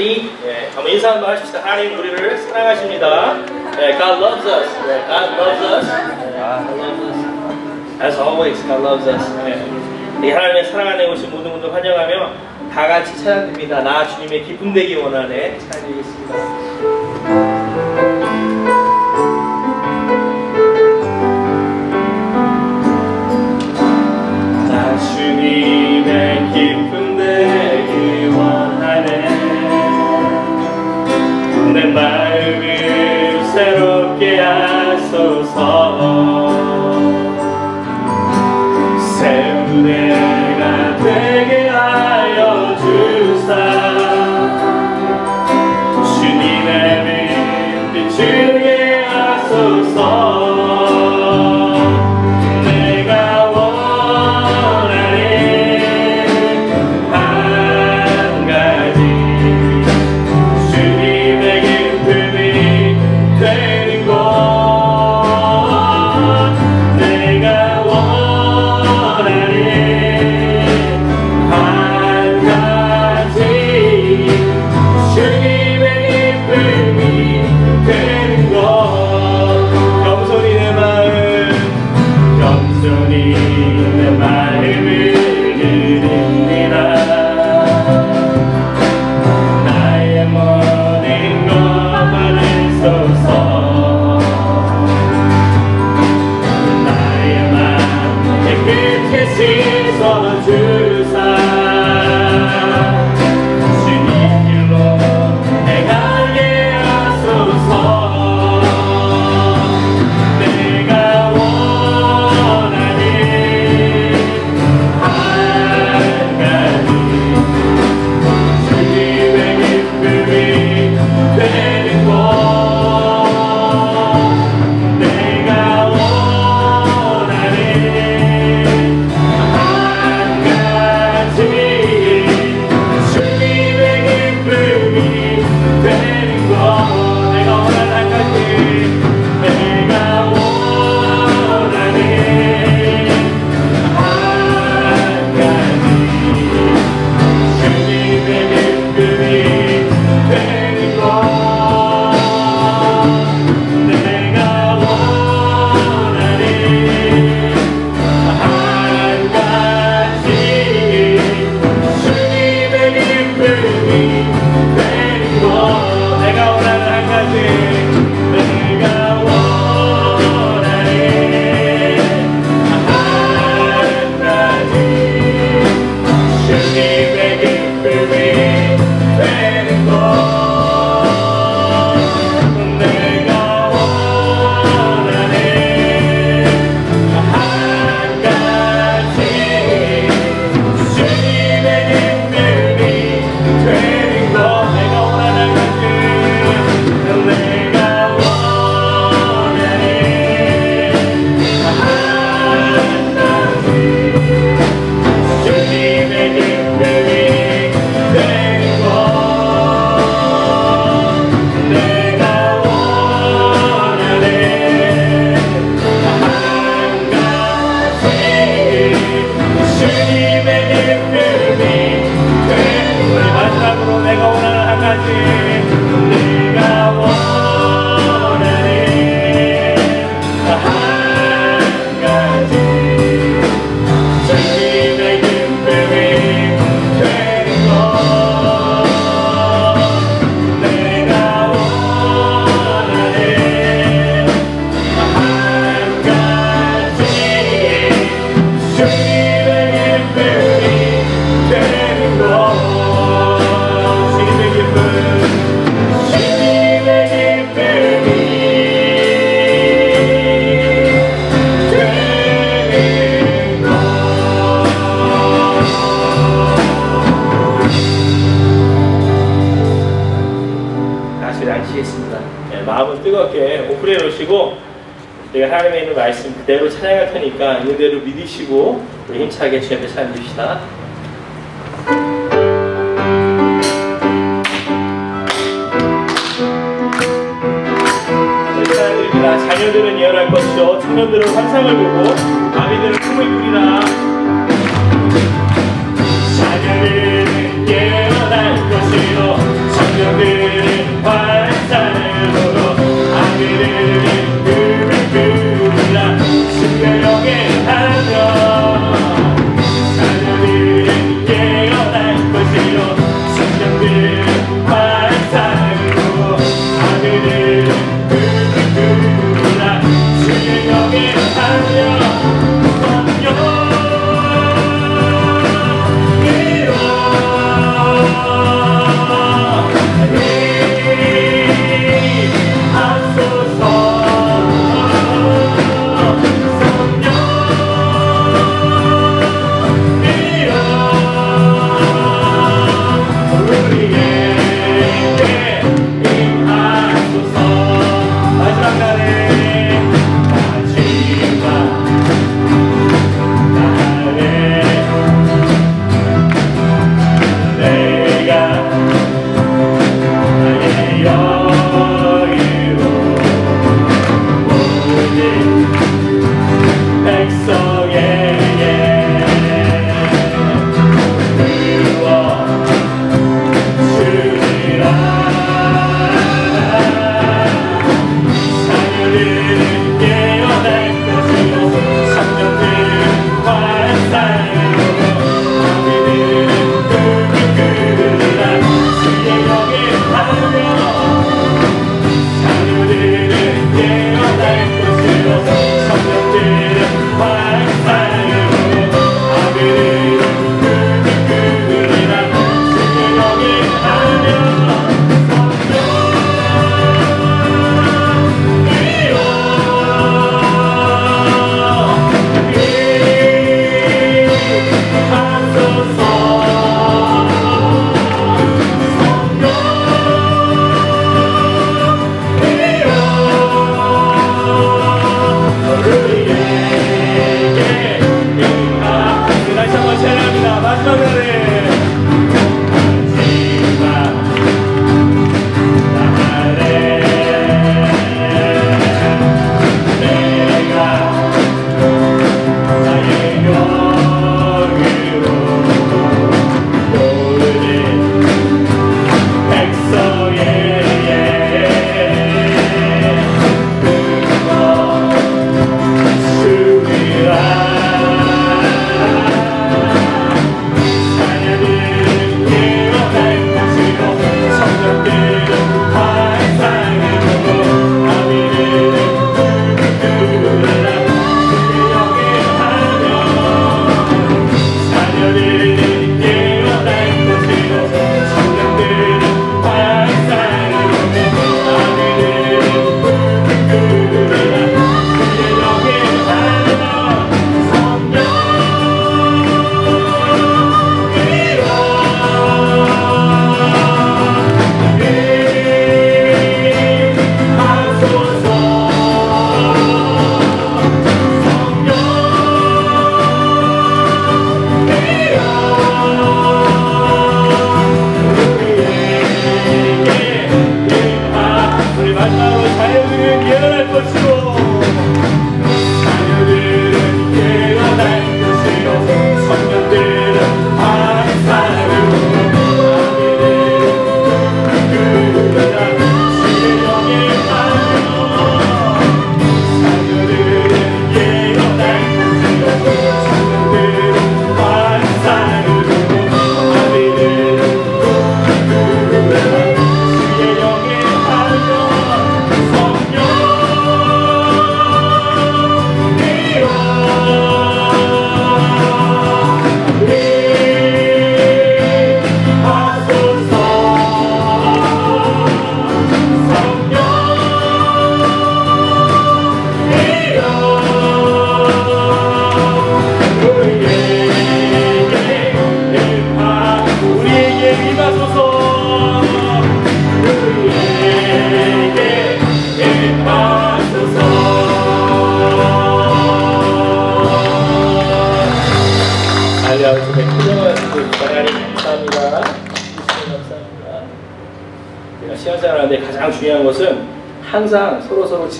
우리 예, 한번 인사 한번 하십시다. 하나님 우리를 사랑하십니다. 네, God loves us. 네, 네, God loves us. As always, God loves us. 이 하나님의 사랑 안에 오신 모든 분들 환영하며 다 같이 찬양됩니다. 나 주님의 기쁨 되기 원하네 찬양드리겠습니다. back. Jesus, 준비해 놓으시고 내가 하나님의 있는 말씀 그대로 찬양할 테니까 있는 대로 믿으시고 우리 힘차게 주님 앞에 찬양합시다. 자녀들은 예언할 것이요 청년들은 환상을 보고 아비들은 꿈을 꾸리라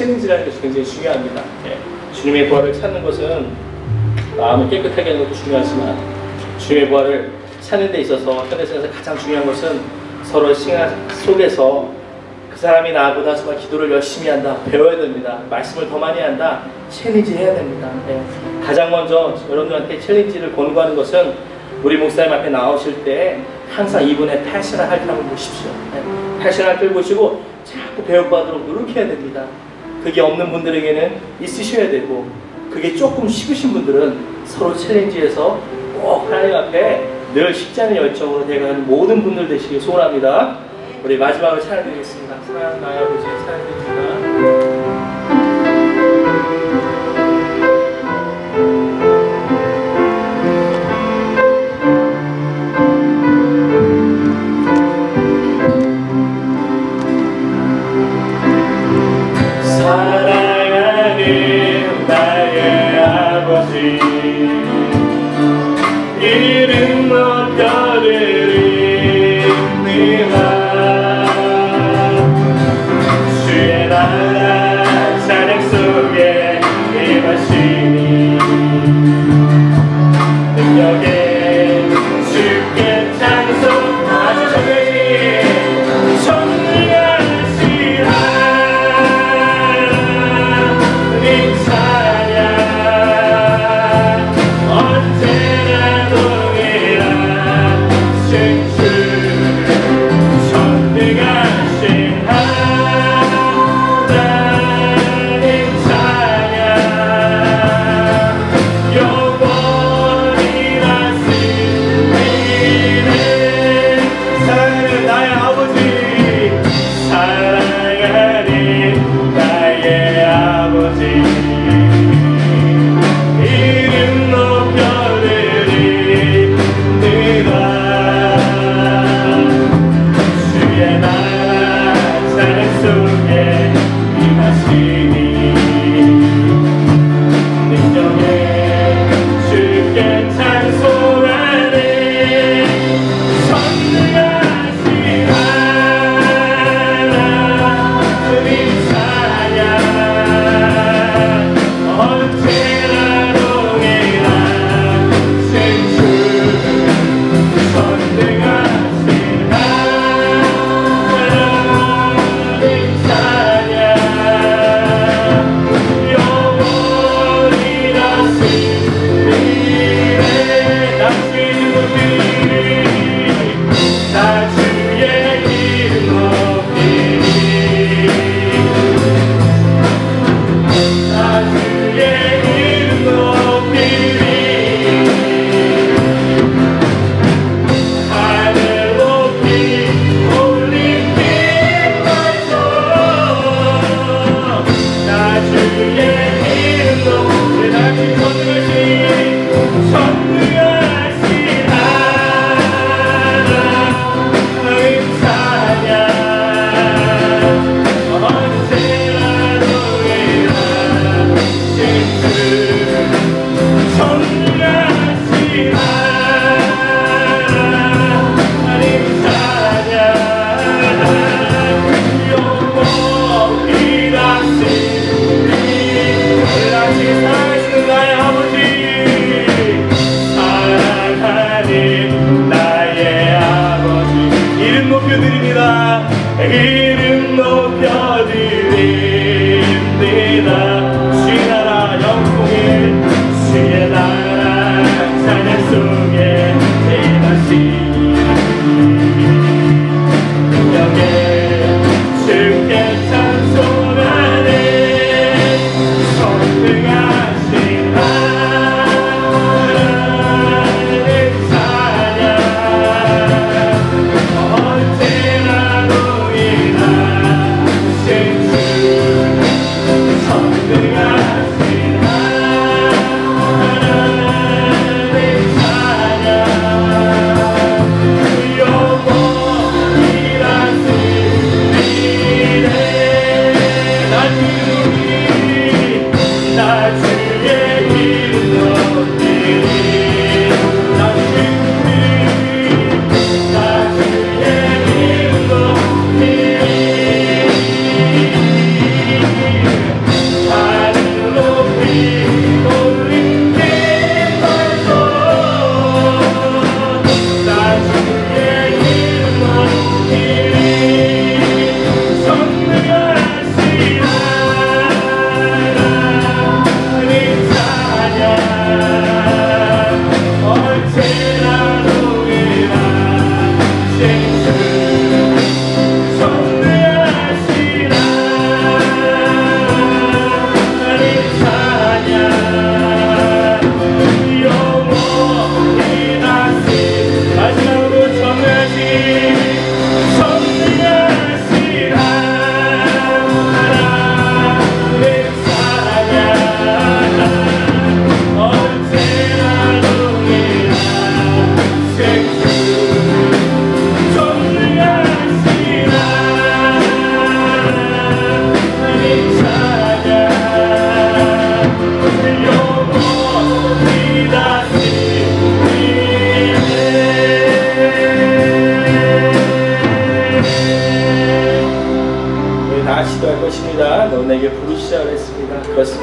challenge라는 것이 굉장히 중요합니다. 예. 주님의 부활을 찾는 것은 마음을 깨끗하게 하는 것도 중요하지만 주님의 부활을 찾는 데 있어서 현대 생활에서 가장 중요한 것은 서로 신앙 속에서 그 사람이 나보다 정말 기도를 열심히 한다 배워야 됩니다 말씀을 더 많이 한다 challenge 해야 됩니다 네. 가장 먼저 여러분들한테 challenge를 권고하는 것은 우리 목사님 앞에 나오실 때 항상 이분의 패션을 할 한번 보십시오 네. 패션을 끌 보시고 자꾸 배워받도록 노력해야 됩니다 그게 없는 분들에게는 있으셔야 되고 그게 조금 식으신 분들은 서로 챌린지해서 꼭 하나님 앞에 늘 십자는 열정으로 대가는 모든 분들 되시길 소원합니다. 우리 마지막으로 찬양드리겠습니다. 사랑하는 나의 아버지 찬양드립니다. 전 E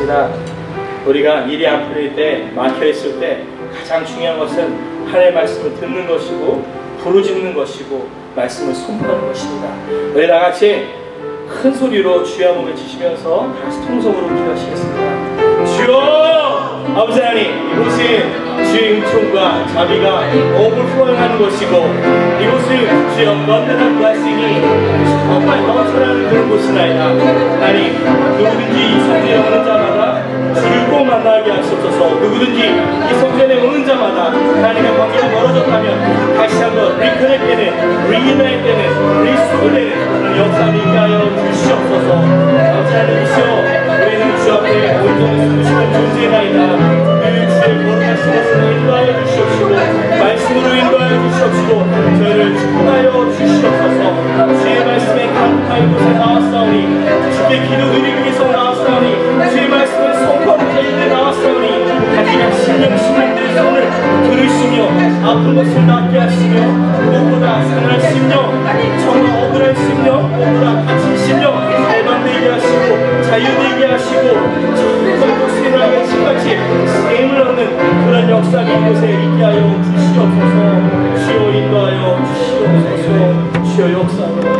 그렇습니다. 우리가 일이 안 풀릴 때, 막혀 있을 때 가장 중요한 것은 하나님의 말씀을 듣는 것이고 부르짖는 것이고 말씀을 선포하는 것입니다. 우리 다 같이 큰 소리로 주여 한번 외치시면서 다시 통성으로 기도하시겠습니다. 주여! 아버지 하나님 이곳은 주의 은총과 자비가 오물포하는 것이고 이곳은 주의 abundant blessing이 정말 넘쳐나는 그런 곳이나이다 하나님 누구든지 이 성전에 오는 자마다 꼭 만나게 하시옵소서. 누구든지 이 성전에 오는 자마다 하나님의 관계가 멀어졌다면 다시 한번 리커넥되는 리유나이되는 리스토되는 역사를 있게 하여 주시옵소서. 감사하는 주여 우리는 주 앞에 온전히 숨쉬는 존재나이다. 그 주의 거룩하신 것을 인도하여 주시옵시고 말씀으로 인도하여 주시옵시고 저희를 축복하여 주시옵소서. 주의 말씀에 곳에 나왔사오니 주께 기도 드리 한 영심을 내 손을 들으시며 아픈 것을 낫게 하시며 무엇보다 상하시며 정말 억울하시며 억울한 다치시며 해방되게 하시고 자유되게 하시고 정말로 세상의 신같이 생을 얻는 그런 역사가 이곳에 있게 하여 주시옵소서. 주여 인도하여 주시옵소서. 주여 역사하여